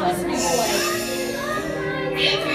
Christmas boy.